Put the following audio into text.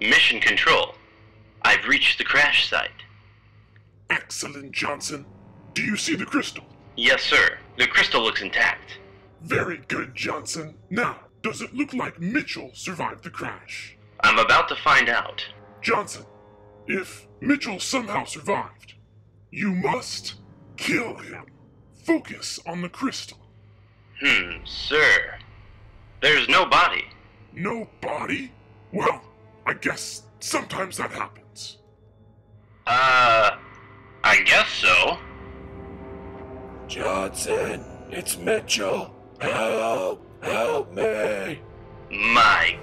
Mission Control. I've reached the crash site. Excellent, Johnson. Do you see the crystal? Yes, sir. The crystal looks intact. Very good, Johnson. Now, does it look like Mitchell survived the crash? I'm about to find out. Johnson, if Mitchell somehow survived, you must kill him. Focus on the crystal. Hmm, sir. There's no body. No body? Well, guess sometimes that happens. Uh, I guess so. Johnson, it's Mitchell. Help! Help me! My.